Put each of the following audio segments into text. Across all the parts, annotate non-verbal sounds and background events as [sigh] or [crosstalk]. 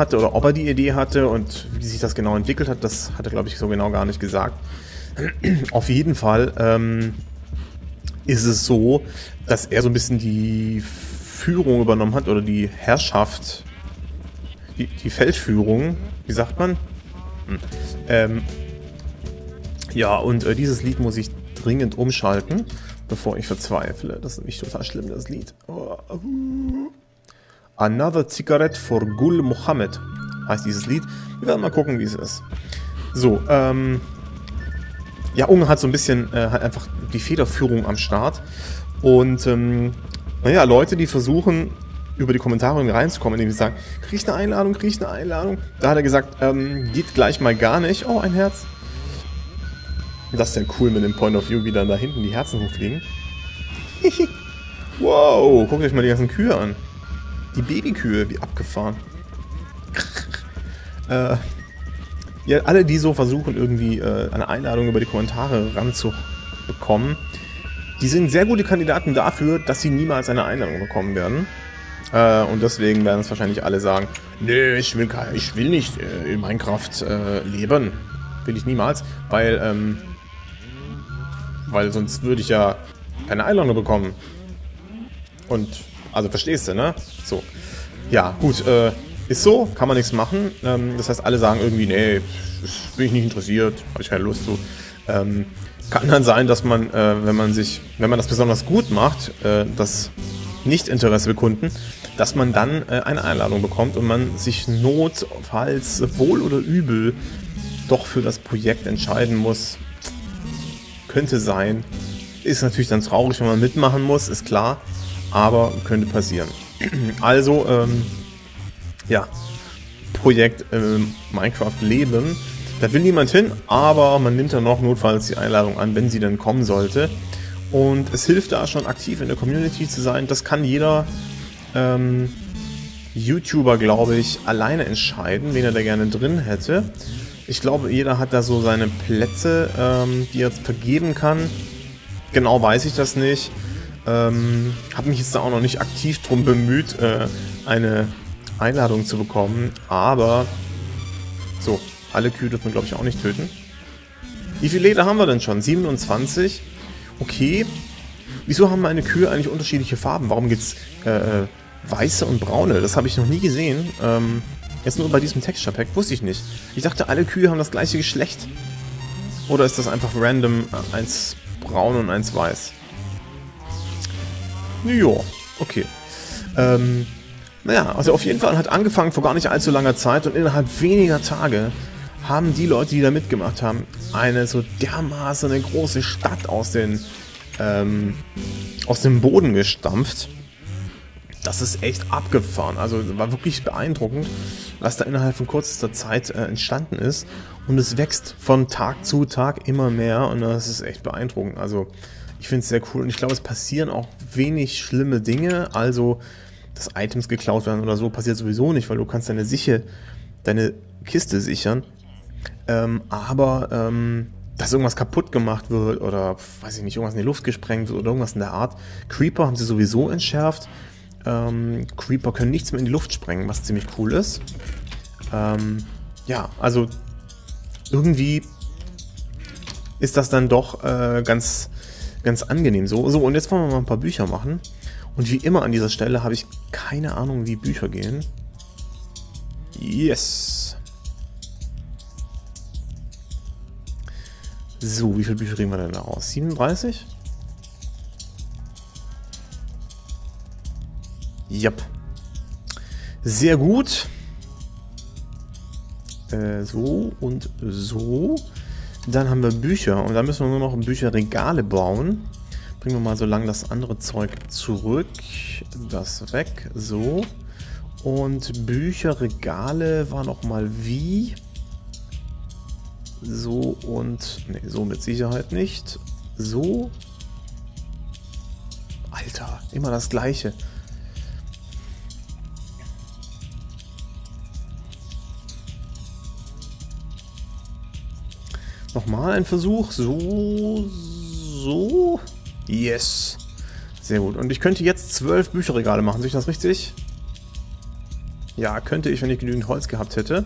hatte oder ob er die Idee hatte und wie sich das genau entwickelt hat, das hat er, glaube ich, so genau gar nicht gesagt. [clears throat] Auf jeden Fall ähm, ist es so, dass er so ein bisschen die Führung übernommen hat oder die Herrschaft, die, die Feldführung, wie sagt man? Hm. Ähm, ja, und äh, dieses Lied muss ich dringend umschalten, bevor ich verzweifle. Das ist nämlich total schlimm, das Lied. Oh. Another Cigarette for Gul Mohammed heißt dieses Lied. Wir werden mal gucken, wie es ist. So, ähm... Ja, Unge hat so ein bisschen, äh, hat einfach die Federführung am Start. Und, ähm, naja, Leute, die versuchen, über die Kommentare reinzukommen, indem sie sagen, krieg ich eine Einladung, krieg ich eine Einladung. Da hat er gesagt, ähm, geht gleich mal gar nicht. Oh, ein Herz. Das ist ja cool mit dem Point of View, wie dann da hinten die Herzen hochfliegen. [laughs] wow, guckt euch mal die ganzen Kühe an. Die Babykühe, wie abgefahren. [laughs] äh, ja, alle, die so versuchen, irgendwie äh, eine Einladung über die Kommentare ranzubekommen, die sind sehr gute Kandidaten dafür, dass sie niemals eine Einladung bekommen werden. Äh, und deswegen werden es wahrscheinlich alle sagen, nee, ich will, ich will nicht äh, in Minecraft äh, leben. Will ich niemals, weil, ähm, weil sonst würde ich ja keine Einladung bekommen. Und, also verstehst du, ne? So. Ja, gut, äh, ist so, kann man nichts machen. Ähm, das heißt, alle sagen irgendwie, nee, bin ich nicht interessiert, habe ich keine Lust zu. Ähm, kann dann sein, dass man, äh, wenn man sich, wenn man das besonders gut macht, äh, das Nicht-Interesse bekunden, dass man dann äh, eine Einladung bekommt und man sich notfalls wohl oder übel doch für das Projekt entscheiden muss. Könnte sein. Ist natürlich dann traurig, wenn man mitmachen muss, ist klar, aber könnte passieren. [clears throat] Also, ähm, ja, Projekt ähm, Minecraft Leben. Da will niemand hin, aber man nimmt dann noch notfalls die Einladung an, wenn sie dann kommen sollte. Und es hilft da schon aktiv in der Community zu sein. Das kann jeder ähm, YouTuber, glaube ich, alleine entscheiden, wen er da gerne drin hätte. Ich glaube, jeder hat da so seine Plätze, ähm, die er vergeben kann. Genau weiß ich das nicht. Ähm, habe mich jetzt da auch noch nicht aktiv drum bemüht, äh, eine Einladung zu bekommen. Aber so, alle Kühe dürfen wir, glaube ich, auch nicht töten. Wie viele Leder haben wir denn schon? 27. Okay. Wieso haben meine Kühe eigentlich unterschiedliche Farben? Warum gibt es äh, äh, weiße und braune? Das habe ich noch nie gesehen. Ähm, jetzt nur bei diesem Texture Pack. Wusste ich nicht. Ich dachte, alle Kühe haben das gleiche Geschlecht. Oder ist das einfach random äh, eins braun und eins weiß? Ja, okay. Ähm, naja, also auf jeden Fall hat angefangen vor gar nicht allzu langer Zeit und innerhalb weniger Tage haben die Leute, die da mitgemacht haben, eine so dermaßen eine große Stadt aus, den, ähm, aus dem Boden gestampft. Das ist echt abgefahren. Also war wirklich beeindruckend, was da innerhalb von kürzester Zeit äh, entstanden ist. Und es wächst von Tag zu Tag immer mehr und das ist echt beeindruckend. Also ich finde es sehr cool und ich glaube, es passieren auch wenig schlimme Dinge. Also, dass Items geklaut werden oder so, passiert sowieso nicht, weil du kannst deine Sicher, deine Kiste sichern. Ähm, aber, ähm, dass irgendwas kaputt gemacht wird oder, weiß ich nicht, irgendwas in die Luft gesprengt wird oder irgendwas in der Art. Creeper haben sie sowieso entschärft. Ähm, Creeper können nichts mehr in die Luft sprengen, was ziemlich cool ist. Ähm, ja, also irgendwie ist das dann doch äh, ganz ganz angenehm so. So, und jetzt wollen wir mal ein paar Bücher machen. Und wie immer an dieser Stelle habe ich keine Ahnung, wie Bücher gehen. Yes. So, wie viele Bücher kriegen wir denn da raus? 37? Yep. Sehr gut. Äh, so und so. Dann haben wir Bücher und da müssen wir nur noch Bücherregale bauen. Bringen wir mal so lange das andere Zeug zurück. Das weg. So. Und Bücherregale war nochmal wie? So und... Ne, so mit Sicherheit nicht. So. Alter, immer das gleiche. Nochmal ein Versuch. So, so. Yes. Sehr gut. Und ich könnte jetzt zwölf Bücherregale machen. Sehe ich das richtig? Ja, könnte ich, wenn ich genügend Holz gehabt hätte.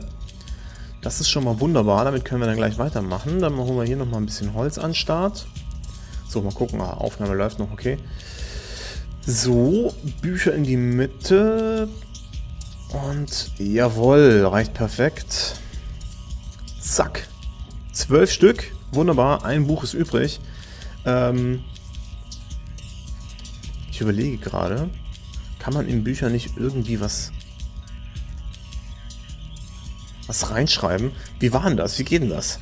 Das ist schon mal wunderbar. Damit können wir dann gleich weitermachen. Dann holen wir hier nochmal ein bisschen Holz an Start. So, mal gucken. Ah, Aufnahme läuft noch, okay. So, Bücher in die Mitte. Und jawohl, reicht perfekt. Zack. Zwölf Stück. Wunderbar. Ein Buch ist übrig. Ähm, ich überlege gerade, kann man in Büchern nicht irgendwie was was reinschreiben? Wie war denn das? Wie geht denn das?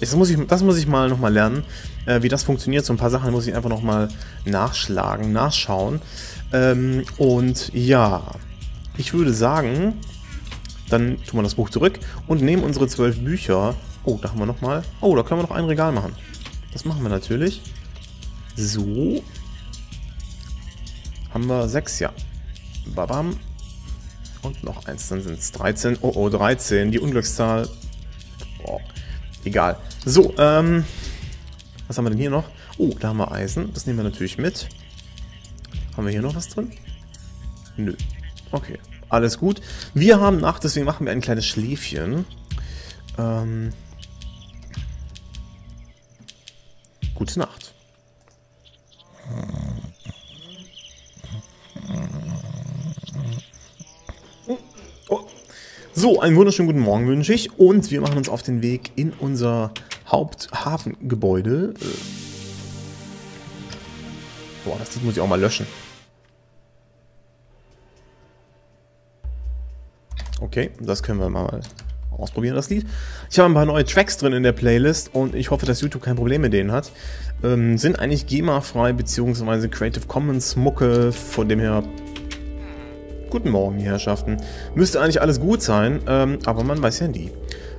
Das muss ich, das muss ich mal nochmal lernen, äh, wie das funktioniert. So ein paar Sachen muss ich einfach nochmal nachschlagen, nachschauen. Ähm, und ja, ich würde sagen, dann tun wir das Buch zurück und nehmen unsere zwölf Bücher. Oh, da haben wir nochmal. Oh, da können wir noch ein Regal machen. Das machen wir natürlich. So. Haben wir sechs, ja. Babam. Und noch eins, dann sind es 13. Oh, oh, 13. Die Unglückszahl. Oh, egal. So, ähm. Was haben wir denn hier noch? Oh, da haben wir Eisen. Das nehmen wir natürlich mit. Haben wir hier noch was drin? Nö. Okay, alles gut. Wir haben Nacht, deswegen machen wir ein kleines Schläfchen. Ähm. Gute Nacht. Oh. So, einen wunderschönen guten Morgen wünsche ich und wir machen uns auf den Weg in unser Haupthafengebäude. Äh. Boah, das Lied muss ich auch mal löschen. Okay, das können wir mal ausprobieren, das Lied. Ich habe ein paar neue Tracks drin in der Playlist und ich hoffe, dass YouTube kein Problem mit denen hat. Ähm, sind eigentlich GEMA-frei bzw. Creative Commons Mucke, von dem her... Guten Morgen, die Herrschaften. Müsste eigentlich alles gut sein, ähm, aber man weiß ja nie.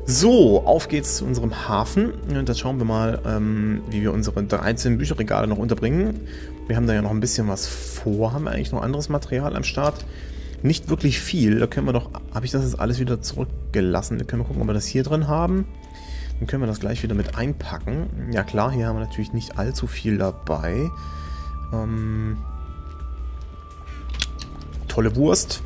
So, auf geht's zu unserem Hafen. Und jetzt schauen wir mal, ähm, wie wir unsere 13 Bücherregale noch unterbringen. Wir haben da ja noch ein bisschen was vor. Haben wir eigentlich noch anderes Material am Start? Nicht wirklich viel. Da können wir doch... Habe ich das jetzt alles wieder zurückgelassen? Da können wir gucken, ob wir das hier drin haben. Dann können wir das gleich wieder mit einpacken. Ja klar, hier haben wir natürlich nicht allzu viel dabei. Ähm, tolle Wurst.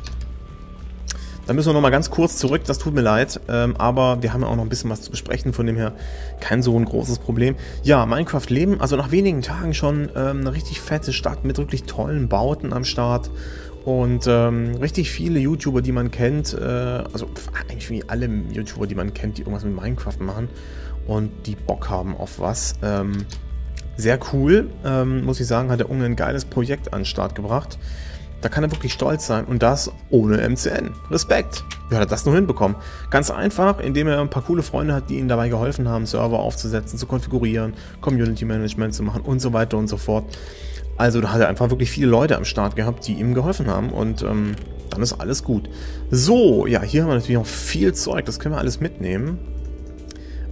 Da müssen wir nochmal ganz kurz zurück, das tut mir leid, ähm, aber wir haben ja auch noch ein bisschen was zu besprechen, von dem her kein so ein großes Problem. Ja, Minecraft Leben, also nach wenigen Tagen schon ähm, eine richtig fette Stadt mit wirklich tollen Bauten am Start und ähm, richtig viele YouTuber, die man kennt, äh, also eigentlich wie alle YouTuber, die man kennt, die irgendwas mit Minecraft machen und die Bock haben auf was. Ähm, sehr cool, ähm, muss ich sagen, hat der Unge ein geiles Projekt an den Start gebracht. Da kann er wirklich stolz sein und das ohne MCN. Respekt. Wie hat er das nur hinbekommen? Ganz einfach, indem er ein paar coole Freunde hat, die ihm dabei geholfen haben, Server aufzusetzen, zu konfigurieren, Community Management zu machen und so weiter und so fort. Also da hat er einfach wirklich viele Leute am Start gehabt, die ihm geholfen haben und ähm, dann ist alles gut. So, ja, hier haben wir natürlich noch viel Zeug, das können wir alles mitnehmen.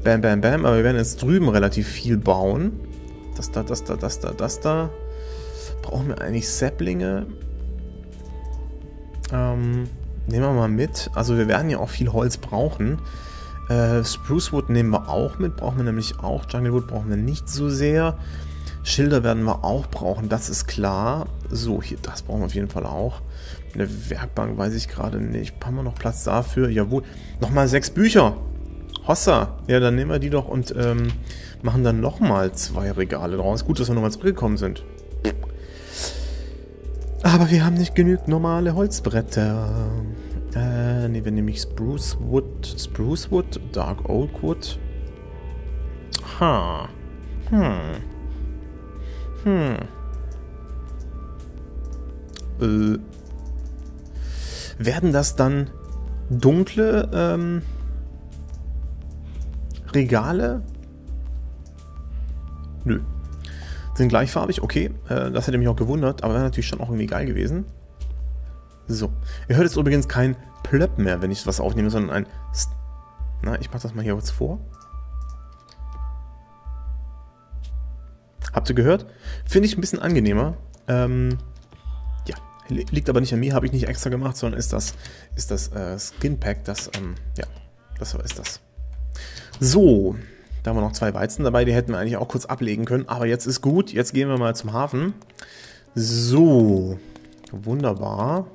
Bam, bam, bam, aber wir werden jetzt drüben relativ viel bauen. Das da, das da, das da, das da. Brauchen wir eigentlich Sapplinge? Ähm, nehmen wir mal mit. Also wir werden ja auch viel Holz brauchen. Äh, Sprucewood nehmen wir auch mit, brauchen wir nämlich auch. Junglewood brauchen wir nicht so sehr. Schilder werden wir auch brauchen, das ist klar. So, hier, das brauchen wir auf jeden Fall auch. Eine Werkbank weiß ich gerade nicht. Haben wir noch Platz dafür? Jawohl. Nochmal sechs Bücher. Hossa. Ja, dann nehmen wir die doch und ähm, machen dann nochmal zwei Regale draus. Gut, dass wir nochmal zurückgekommen sind. Aber wir haben nicht genügend normale Holzbretter. Äh, ne, wir nehmen Spruce Wood, Spruce Wood, Dark Oak Wood. Ha. Hm. Hm. Äh, werden das dann dunkle ähm, Regale? Nö. Sind gleichfarbig, okay. Äh, das hätte mich auch gewundert, aber wäre natürlich schon auch irgendwie geil gewesen. So. Ihr hört jetzt übrigens kein Plöpp mehr, wenn ich was aufnehme, sondern ein... St Na, ich mach das mal hier kurz vor. Habt ihr gehört? Finde ich ein bisschen angenehmer. Ähm, ja, liegt aber nicht an mir, habe ich nicht extra gemacht, sondern ist das, ist das äh, Skin Pack, das, ähm, ja, das ist das. So, da haben wir noch zwei Weizen dabei, die hätten wir eigentlich auch kurz ablegen können, aber jetzt ist gut, jetzt gehen wir mal zum Hafen. So, wunderbar.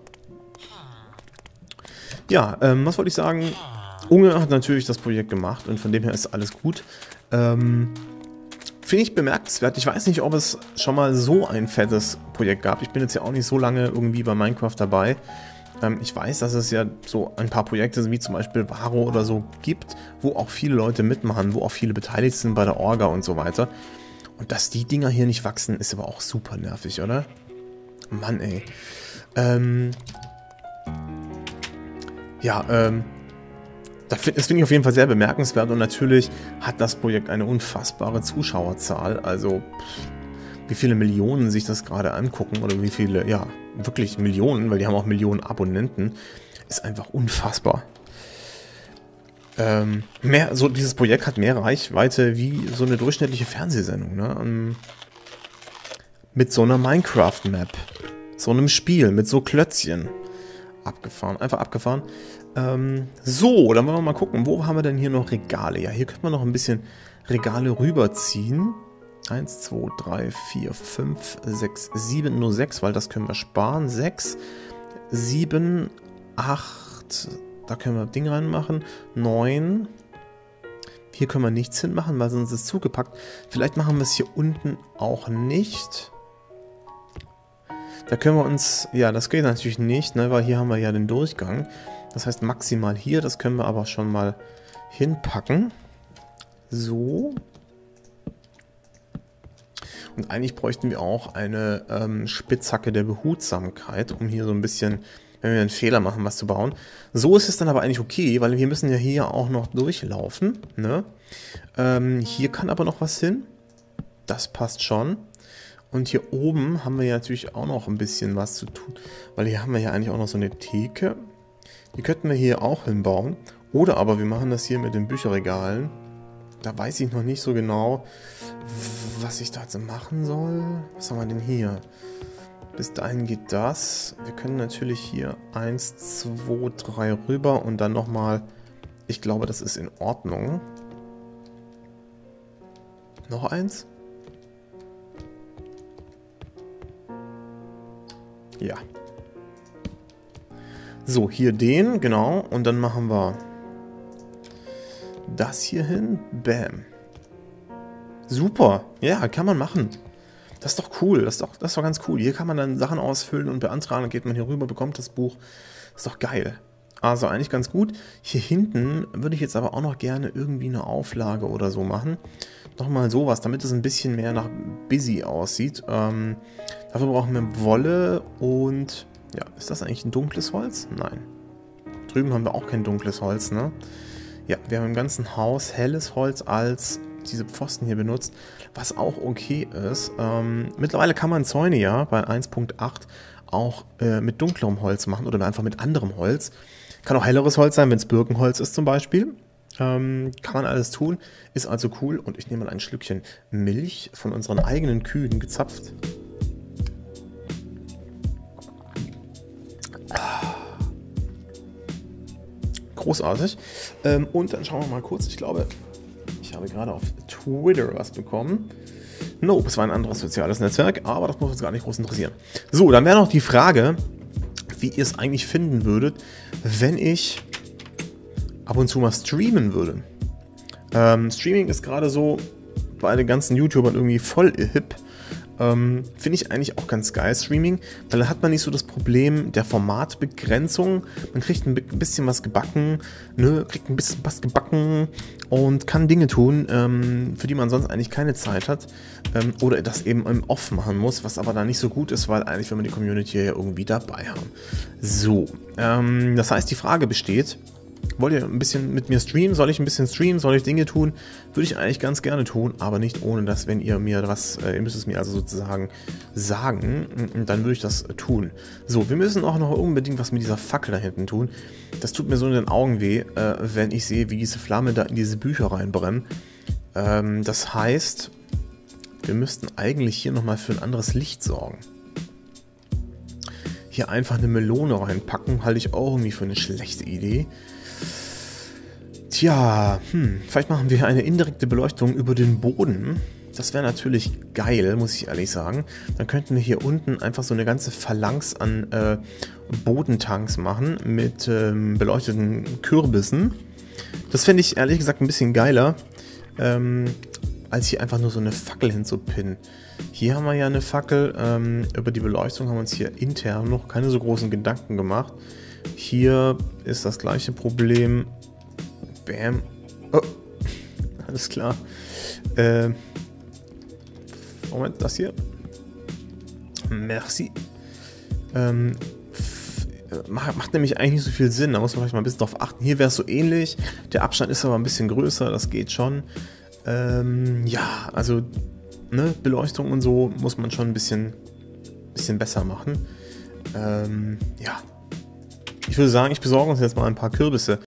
Ja, ähm, was wollte ich sagen? Unge hat natürlich das Projekt gemacht und von dem her ist alles gut. Ähm, Finde ich bemerkenswert. Ich weiß nicht, ob es schon mal so ein fettes Projekt gab. Ich bin jetzt ja auch nicht so lange irgendwie bei Minecraft dabei. Ähm, ich weiß, dass es ja so ein paar Projekte wie zum Beispiel Varo oder so gibt, wo auch viele Leute mitmachen, wo auch viele beteiligt sind bei der Orga und so weiter. Und dass die Dinger hier nicht wachsen, ist aber auch super nervig, oder? Mann, ey. Ähm, ja, ähm, das finde ich auf jeden Fall sehr bemerkenswert und natürlich hat das Projekt eine unfassbare Zuschauerzahl. Also, wie viele Millionen sich das gerade angucken oder wie viele, ja, wirklich Millionen, weil die haben auch Millionen Abonnenten, ist einfach unfassbar. Ähm, mehr, so dieses Projekt hat mehr Reichweite wie so eine durchschnittliche Fernsehsendung, ne? Um, mit so einer Minecraft-Map, so einem Spiel, mit so Klötzchen. Abgefahren, einfach abgefahren. Ähm, so, dann wollen wir mal gucken, wo haben wir denn hier noch Regale? Ja, hier könnte man noch ein bisschen Regale rüberziehen. 1, 2, 3, 4, 5, 6, 7, nur 6, weil das können wir sparen. 6, 7, 8, da können wir Ding reinmachen. 9. Hier können wir nichts hinmachen, weil sonst ist es zugepackt. Vielleicht machen wir es hier unten auch nicht. Da können wir uns, ja, das geht natürlich nicht, ne, weil hier haben wir ja den Durchgang. Das heißt maximal hier, das können wir aber schon mal hinpacken. So. Und eigentlich bräuchten wir auch eine ähm, Spitzhacke der Behutsamkeit, um hier so ein bisschen wenn wir einen Fehler machen, was zu bauen. So ist es dann aber eigentlich okay, weil wir müssen ja hier auch noch durchlaufen. Ne? Ähm, hier kann aber noch was hin. Das passt schon. Und hier oben haben wir ja natürlich auch noch ein bisschen was zu tun, weil hier haben wir ja eigentlich auch noch so eine Theke. Die könnten wir hier auch hinbauen. Oder aber wir machen das hier mit den Bücherregalen. Da weiß ich noch nicht so genau, was ich da jetzt machen soll. Was haben wir denn hier? Bis dahin geht das. Wir können natürlich hier 1, 2, 3 rüber und dann nochmal... Ich glaube, das ist in Ordnung. Noch eins? Ja. So, hier den, genau. Und dann machen wir das hier hin. Bam. Super. Ja, kann man machen. Das ist doch cool, das ist doch, das ist doch ganz cool. Hier kann man dann Sachen ausfüllen und beantragen, dann geht man hier rüber, bekommt das Buch. Das ist doch geil. Also eigentlich ganz gut. Hier hinten würde ich jetzt aber auch noch gerne irgendwie eine Auflage oder so machen. Nochmal sowas, damit es ein bisschen mehr nach busy aussieht. Ähm, dafür brauchen wir Wolle und... Ja, ist das eigentlich ein dunkles Holz? Nein. Drüben haben wir auch kein dunkles Holz, ne? Ja, wir haben im ganzen Haus helles Holz als diese Pfosten hier benutzt, was auch okay ist. Ähm, mittlerweile kann man Zäune ja bei 1.8 auch äh, mit dunklerem Holz machen oder einfach mit anderem Holz. Kann auch helleres Holz sein, wenn es Birkenholz ist zum Beispiel. Ähm, kann man alles tun, ist also cool. Und ich nehme mal ein Schlückchen Milch von unseren eigenen Kühen gezapft. Großartig. Ähm, und dann schauen wir mal kurz. Ich glaube, ich habe gerade auf Twitter was bekommen. Nope, es war ein anderes soziales Netzwerk, aber das muss uns gar nicht groß interessieren. So, dann wäre noch die Frage, wie ihr es eigentlich finden würdet, wenn ich ab und zu mal streamen würde. Ähm, Streaming ist gerade so bei den ganzen YouTubern irgendwie voll hip. Ähm, Finde ich eigentlich auch ganz geil, Streaming, weil da hat man nicht so das Problem der Formatbegrenzung. Man kriegt ein bisschen was gebacken, ne? kriegt ein bisschen was gebacken und kann Dinge tun, ähm, für die man sonst eigentlich keine Zeit hat. Ähm, oder das eben im Off machen muss, was aber da nicht so gut ist, weil eigentlich will man die Community ja irgendwie dabei haben. So, ähm, das heißt, die Frage besteht, Wollt ihr ein bisschen mit mir streamen? Soll ich ein bisschen streamen? Soll ich Dinge tun? Würde ich eigentlich ganz gerne tun, aber nicht ohne das, wenn ihr mir was, äh, ihr müsst es mir also sozusagen sagen, dann würde ich das tun. So, wir müssen auch noch unbedingt was mit dieser Fackel da hinten tun. Das tut mir so in den Augen weh, äh, wenn ich sehe, wie diese Flamme da in diese Bücher reinbrennt. Ähm, das heißt, wir müssten eigentlich hier nochmal für ein anderes Licht sorgen. Hier einfach eine Melone reinpacken, halte ich auch irgendwie für eine schlechte Idee. Tja, hm, vielleicht machen wir eine indirekte Beleuchtung über den Boden. Das wäre natürlich geil, muss ich ehrlich sagen. Dann könnten wir hier unten einfach so eine ganze Phalanx an äh, Bodentanks machen mit ähm, beleuchteten Kürbissen. Das fände ich ehrlich gesagt ein bisschen geiler, ähm, als hier einfach nur so eine Fackel hinzupinnen. Hier haben wir ja eine Fackel. Ähm, über die Beleuchtung haben wir uns hier intern noch keine so großen Gedanken gemacht. Hier ist das gleiche Problem. Bam. Oh. [laughs] Alles klar. Ähm, Moment, das hier. Merci. Ähm, macht, macht nämlich eigentlich nicht so viel Sinn. Da muss man vielleicht mal ein bisschen drauf achten. Hier wäre es so ähnlich. Der Abstand ist aber ein bisschen größer. Das geht schon. Ähm, ja, also ne, Beleuchtung und so muss man schon ein bisschen, bisschen besser machen. Ähm, ja. Ich würde sagen, ich besorge uns jetzt mal ein paar Kürbisse.